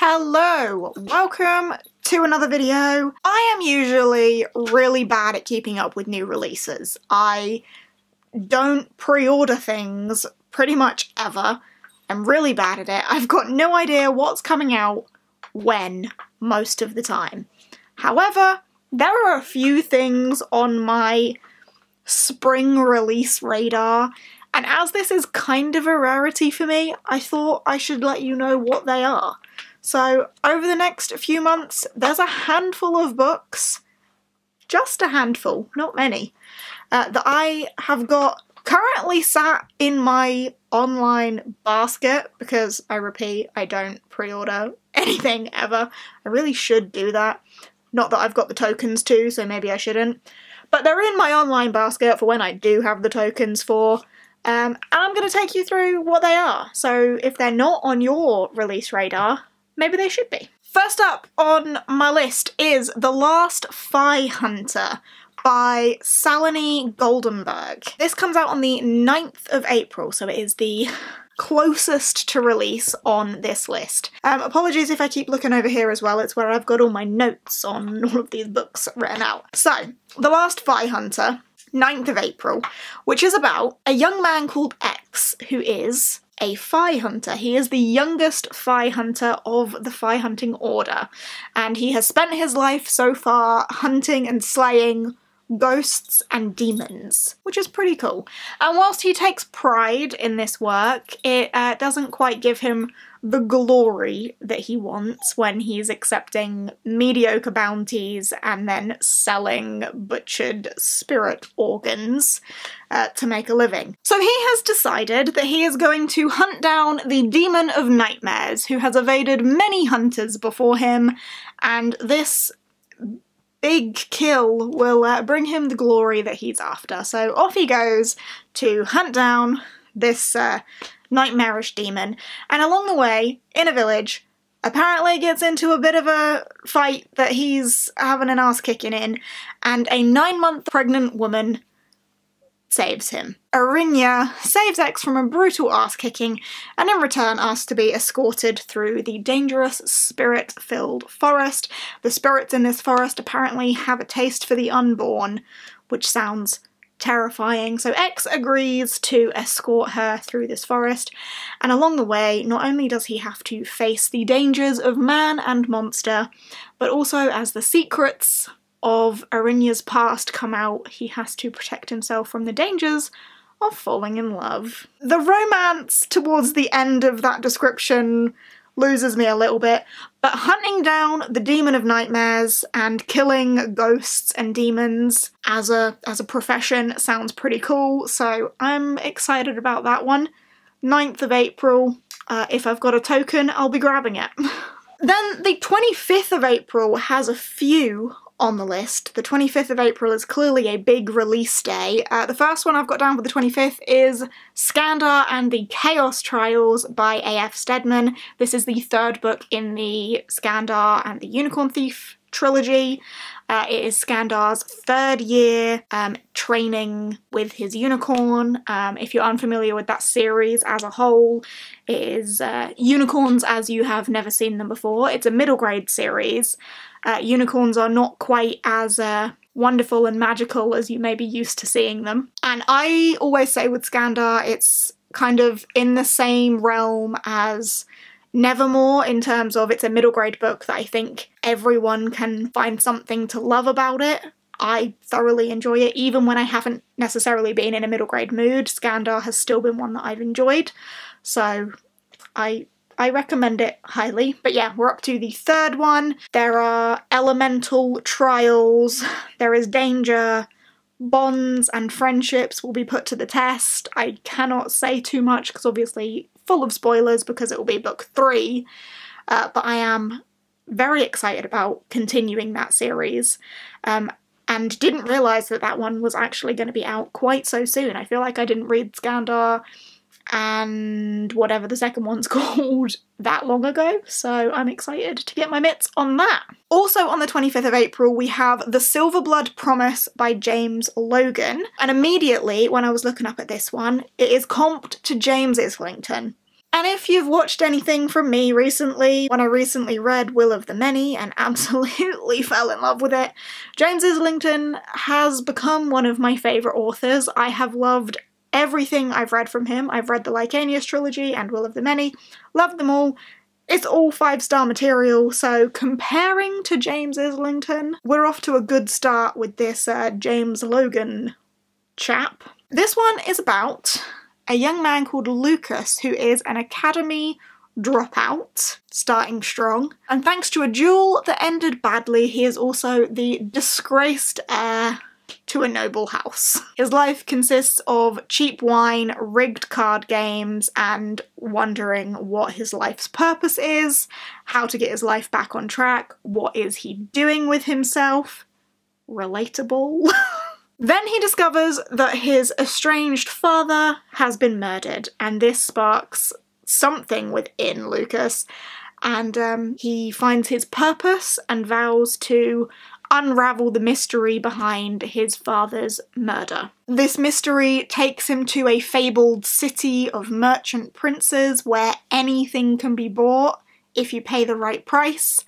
Hello, welcome to another video. I am usually really bad at keeping up with new releases. I don't pre-order things pretty much ever. I'm really bad at it. I've got no idea what's coming out when most of the time. However, there are a few things on my spring release radar and as this is kind of a rarity for me, I thought I should let you know what they are. So over the next few months, there's a handful of books, just a handful, not many, uh, that I have got currently sat in my online basket because I repeat, I don't pre-order anything ever. I really should do that. Not that I've got the tokens to, so maybe I shouldn't. But they're in my online basket for when I do have the tokens for. Um, and I'm going to take you through what they are. So if they're not on your release radar, maybe they should be. First up on my list is The Last Phi Hunter by Salinee Goldenberg. This comes out on the 9th of April, so it is the closest to release on this list. Um, apologies if I keep looking over here as well, it's where I've got all my notes on all of these books written out. So, The Last Phi Hunter 9th of April, which is about a young man called X who is a Phi hunter. He is the youngest Phi hunter of the Phi hunting order, and he has spent his life so far hunting and slaying ghosts and demons, which is pretty cool. And whilst he takes pride in this work, it uh, doesn't quite give him the glory that he wants when he's accepting mediocre bounties and then selling butchered spirit organs uh, to make a living. So he has decided that he is going to hunt down the Demon of Nightmares, who has evaded many hunters before him, and this big kill will uh, bring him the glory that he's after. So off he goes to hunt down this uh, nightmarish demon, and along the way, in a village, apparently gets into a bit of a fight that he's having an ass kicking in, and a nine month pregnant woman saves him. Arinya saves X from a brutal ass kicking and in return asks to be escorted through the dangerous spirit filled forest. The spirits in this forest apparently have a taste for the unborn, which sounds terrifying. So X agrees to escort her through this forest, and along the way, not only does he have to face the dangers of man and monster, but also as the secrets of Arinya's past come out, he has to protect himself from the dangers of falling in love. The romance towards the end of that description loses me a little bit, but hunting down the demon of nightmares and killing ghosts and demons as a as a profession sounds pretty cool, so I'm excited about that one. 9th of April, uh, if I've got a token, I'll be grabbing it. then the 25th of April has a few on the list. The 25th of April is clearly a big release day. Uh, the first one I've got down for the 25th is Skandar and the Chaos Trials by A.F. Steadman. This is the third book in the Skandar and the Unicorn Thief trilogy. Uh, it is Skandar's third year um, training with his unicorn. Um, if you're unfamiliar with that series as a whole, it is uh, unicorns as you have never seen them before. It's a middle grade series. Uh, unicorns are not quite as uh, wonderful and magical as you may be used to seeing them. And I always say with Skandar, it's kind of in the same realm as Nevermore in terms of it's a middle grade book that I think everyone can find something to love about it. I thoroughly enjoy it, even when I haven't necessarily been in a middle grade mood. Skandar has still been one that I've enjoyed, so I I recommend it highly. But yeah, we're up to the third one. There are elemental trials, there is danger, bonds and friendships will be put to the test. I cannot say too much because obviously full of spoilers because it will be book three, uh, but I am very excited about continuing that series. Um, and didn't realise that that one was actually going to be out quite so soon. I feel like I didn't read Skandar and whatever the second one's called that long ago, so I'm excited to get my mitts on that. Also on the 25th of April, we have The Silver Blood Promise by James Logan, and immediately when I was looking up at this one, it is comped to James Islington. And if you've watched anything from me recently, when I recently read Will of the Many and absolutely fell in love with it, James Islington has become one of my favourite authors. I have loved everything I've read from him. I've read the Licanius trilogy and Will of the Many, loved them all. It's all five star material, so comparing to James Islington, we're off to a good start with this uh, James Logan chap. This one is about a young man called Lucas who is an academy dropout, starting strong. And thanks to a duel that ended badly, he is also the disgraced heir to a noble house. His life consists of cheap wine, rigged card games, and wondering what his life's purpose is, how to get his life back on track, what is he doing with himself. Relatable. then he discovers that his estranged father has been murdered, and this sparks something within Lucas and um, he finds his purpose and vows to unravel the mystery behind his father's murder. This mystery takes him to a fabled city of merchant princes where anything can be bought if you pay the right price.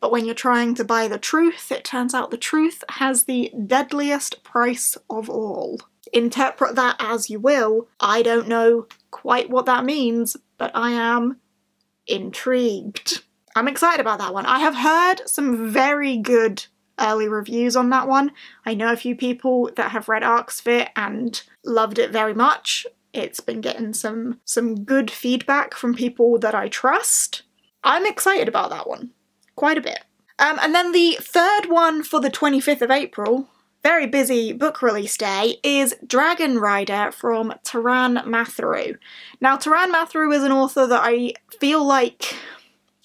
But when you're trying to buy the truth, it turns out the truth has the deadliest price of all. Interpret that as you will. I don't know quite what that means, but I am intrigued. I'm excited about that one. I have heard some very good early reviews on that one. I know a few people that have read Arcs of It and loved it very much. It's been getting some some good feedback from people that I trust. I'm excited about that one. Quite a bit. Um, and then the third one for the 25th of April, very busy book release day, is Dragon Rider from Taran Matharu. Now, Taran Matharu is an author that I feel like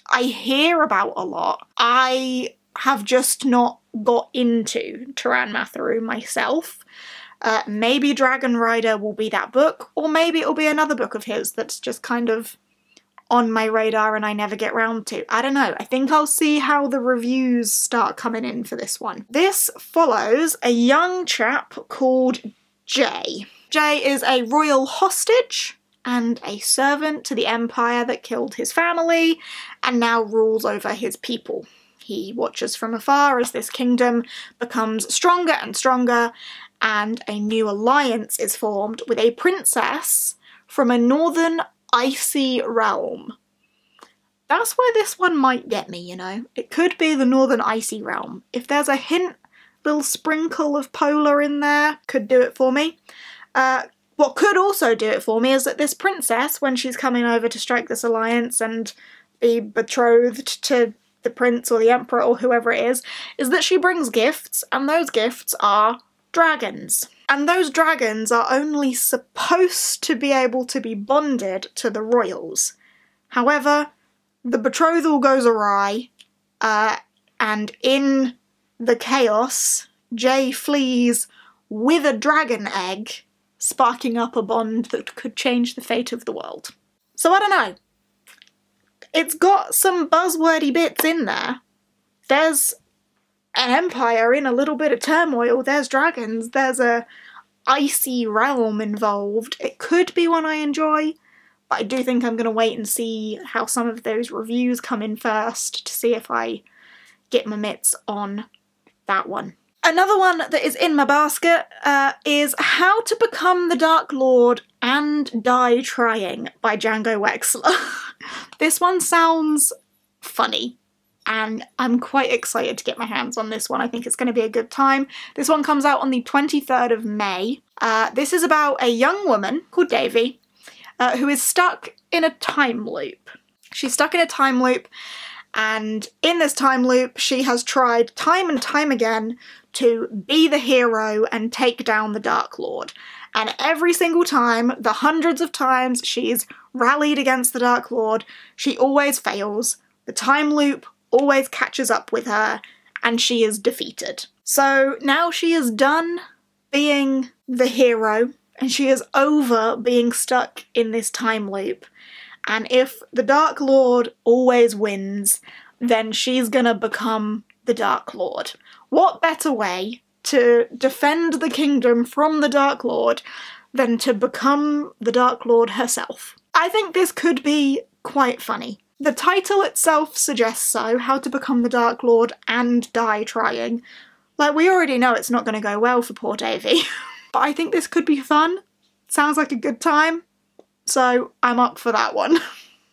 I hear about a lot. I have just not got into Taran Matharu myself. Uh, maybe Dragon Rider will be that book, or maybe it'll be another book of his that's just kind of on my radar and I never get round to. I don't know. I think I'll see how the reviews start coming in for this one. This follows a young chap called Jay. Jay is a royal hostage and a servant to the empire that killed his family and now rules over his people. He watches from afar as this kingdom becomes stronger and stronger, and a new alliance is formed with a princess from a northern icy realm. That's where this one might get me, you know. It could be the northern icy realm. If there's a hint, little sprinkle of polar in there, could do it for me. Uh, what could also do it for me is that this princess, when she's coming over to strike this alliance and be betrothed to the prince or the emperor or whoever it is, is that she brings gifts, and those gifts are dragons. And those dragons are only supposed to be able to be bonded to the royals. However, the betrothal goes awry, uh, and in the chaos, Jay flees with a dragon egg, sparking up a bond that could change the fate of the world. So I don't know. It's got some buzzwordy bits in there. There's an empire in a little bit of turmoil, there's dragons, there's a icy realm involved. It could be one I enjoy, but I do think I'm going to wait and see how some of those reviews come in first to see if I get my mitts on that one. Another one that is in my basket uh, is How to Become the Dark Lord and Die Trying by Django Wexler. this one sounds funny and I'm quite excited to get my hands on this one. I think it's going to be a good time. This one comes out on the 23rd of May. Uh, this is about a young woman called Davy uh, who is stuck in a time loop. She's stuck in a time loop and in this time loop she has tried time and time again to be the hero and take down the Dark Lord. And every single time, the hundreds of times she's rallied against the Dark Lord, she always fails. The time loop always catches up with her, and she is defeated. So now she is done being the hero, and she is over being stuck in this time loop. And if the Dark Lord always wins, then she's gonna become the Dark Lord. What better way to defend the kingdom from the Dark Lord than to become the Dark Lord herself? I think this could be quite funny. The title itself suggests so, how to become the Dark Lord and die trying. Like, we already know it's not going to go well for poor Davy. but I think this could be fun. Sounds like a good time. So I'm up for that one.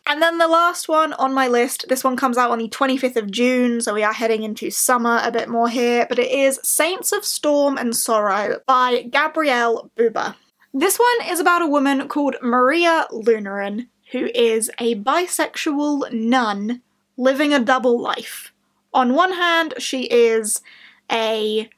And then the last one on my list, this one comes out on the 25th of June, so we are heading into summer a bit more here, but it is Saints of Storm and Sorrow by Gabriella Buba. This one is about a woman called Maria Lunaria, who is a bisexual nun living a double life. On one hand, she is a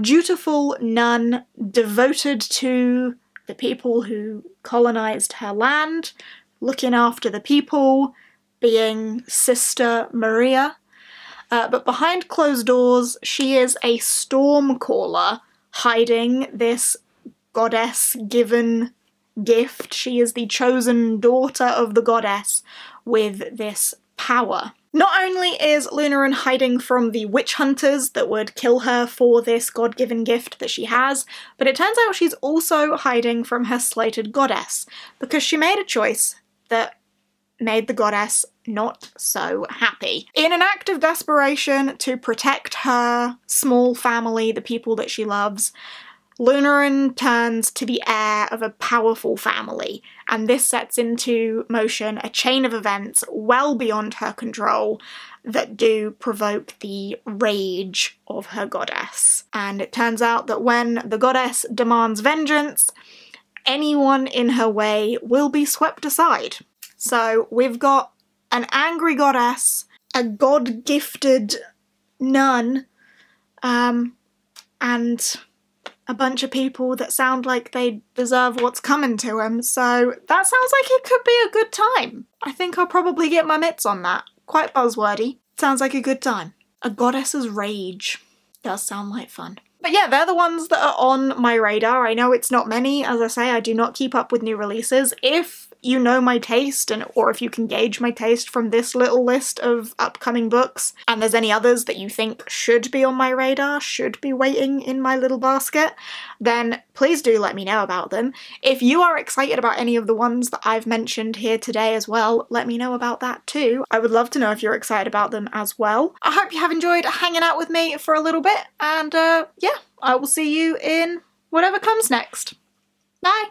dutiful nun devoted to the people who colonized her land, looking after the people, being Sister Maria. Uh, but behind closed doors, she is a storm caller hiding this goddess given gift. She is the chosen daughter of the goddess with this power. Not only is Lunaria hiding from the witch hunters that would kill her for this god given gift that she has, but it turns out she's also hiding from her slated goddess because she made a choice that made the goddess not so happy. In an act of desperation to protect her small family, the people that she loves, Lunaria turns to the heir of a powerful family, and this sets into motion a chain of events well beyond her control that do provoke the rage of her goddess. And it turns out that when the goddess demands vengeance, anyone in her way will be swept aside. So we've got an angry goddess, a god gifted nun, um, and a bunch of people that sound like they deserve what's coming to them. So that sounds like it could be a good time. I think I'll probably get my mitts on that. Quite buzzwordy. Sounds like a good time. A goddess's rage. Does sound like fun. But yeah, they're the ones that are on my radar. I know it's not many. As I say, I do not keep up with new releases. If you know my taste and or if you can gauge my taste from this little list of upcoming books and there's any others that you think should be on my radar, should be waiting in my little basket, then please do let me know about them. If you are excited about any of the ones that I've mentioned here today as well, let me know about that too. I would love to know if you're excited about them as well. I hope you have enjoyed hanging out with me for a little bit and uh, yeah, I will see you in whatever comes next. Bye!